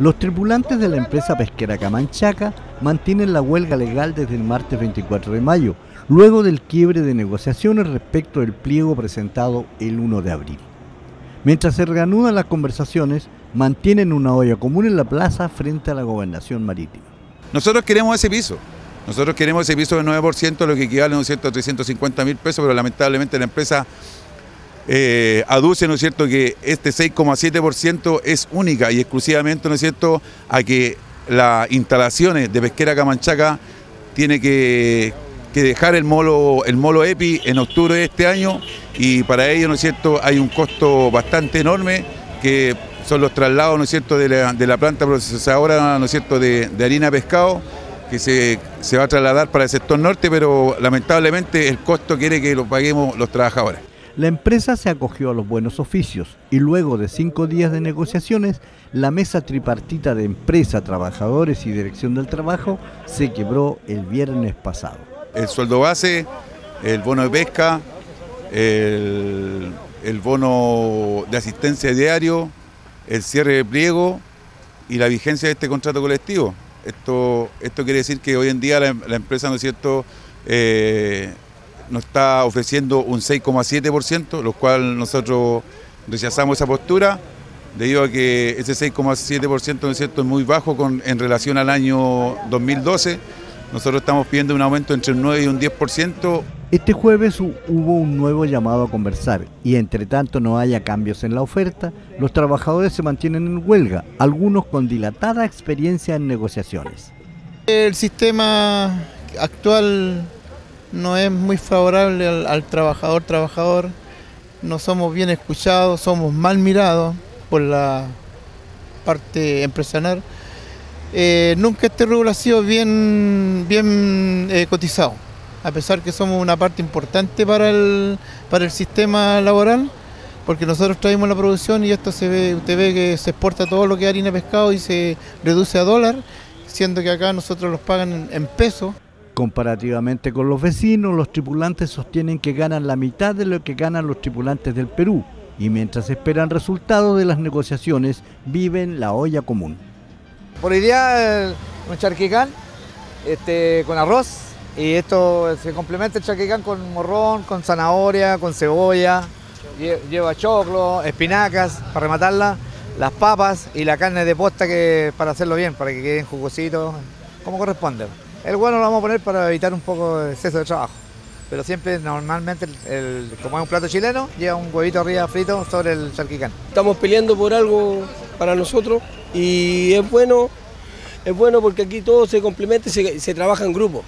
Los tripulantes de la empresa pesquera Camanchaca mantienen la huelga legal desde el martes 24 de mayo, luego del quiebre de negociaciones respecto del pliego presentado el 1 de abril. Mientras se reanudan las conversaciones, mantienen una olla común en la plaza frente a la gobernación marítima. Nosotros queremos ese piso. Nosotros queremos ese piso del 9%, lo que equivale a 350 mil pesos, pero lamentablemente la empresa eh, aduce, ¿no es cierto?, que este 6,7% es única y exclusivamente, ¿no es cierto?, a que las instalaciones de Pesquera Camanchaca tiene que, dejar el molo, el molo EPI en octubre de este año y para ello, ¿no es cierto?, hay un costo bastante enorme que son los traslados, ¿no es cierto?, de la, de la planta procesadora, ¿no es cierto?, de, de harina pescado que se, se va a trasladar para el sector norte, pero lamentablemente el costo quiere que lo paguemos los trabajadores. La empresa se acogió a los buenos oficios y luego de cinco días de negociaciones, la mesa tripartita de empresa, trabajadores y dirección del trabajo se quebró el viernes pasado. El sueldo base, el bono de pesca, el, bono de asistencia diario, el cierre de pliego y la vigencia de este contrato colectivo. Esto, esto quiere decir que hoy en día la, empresa, ¿no es cierto?, eh, nos está ofreciendo un 6,7%, lo cual nosotros rechazamos esa postura, debido a que ese 6,7% ¿no es cierto? es muy bajo con, en relación al año 2012. Nosotros estamos pidiendo un aumento entre un 9 y un 10%. Este jueves hubo un nuevo llamado a conversar y entre tanto no haya cambios en la oferta, los trabajadores se mantienen en huelga, algunos con dilatada experiencia en negociaciones. El sistema actual no es muy favorable al, trabajador trabajador, no somos bien escuchados, somos mal mirados por la parte empresarial. Eh, nunca este rubro ha sido bien, bien eh, cotizado, a pesar que somos una parte importante para el, para el sistema laboral, porque nosotros traemos la producción y esto se ve, usted ve que se exporta todo lo que es harina pescado y se reduce a dólar, siendo que acá nosotros los pagan en pesos. Comparativamente con los vecinos, los tripulantes sostienen que ganan la mitad de lo que ganan los tripulantes del Perú y mientras esperan resultados de las negociaciones, viven la olla común. Por hoy día un charquicán este, con arroz y esto se complementa el charquicán con morrón, con zanahoria, con cebolla, lleva choclo, espinacas para rematarla, las papas y la carne de posta que, para hacerlo bien, para que queden jugositos, como corresponde. El bueno lo vamos a poner para evitar un poco de exceso de trabajo. Pero siempre, normalmente, el, como es un plato chileno, lleva un huevito arriba frito sobre el charquicán. Estamos peleando por algo para nosotros y es bueno, es bueno porque aquí todo se complementa y se, trabaja en grupo.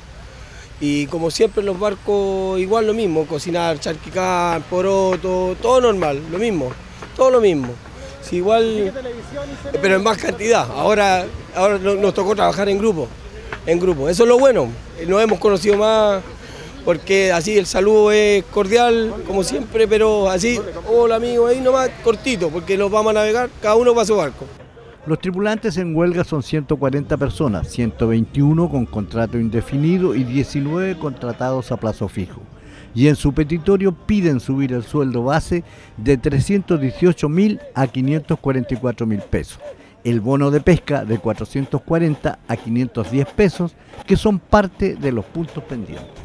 Y como siempre en los barcos igual lo mismo, cocinar, charquicán, poroto, todo normal, lo mismo, todo lo mismo. igual, pero en más cantidad. Ahora, ahora nos tocó trabajar en grupo en grupo. Eso es lo bueno, nos hemos conocido más porque así el saludo es cordial, como siempre, pero así, hola amigo, ahí nomás cortito, porque nos vamos a navegar, cada uno va a su barco. Los tripulantes en huelga son 140 personas, 121 con contrato indefinido y 19 contratados a plazo fijo. Y en su petitorio piden subir el sueldo base de 318 mil a 544 mil pesos el bono de pesca de 440 a 510 pesos, que son parte de los puntos pendientes.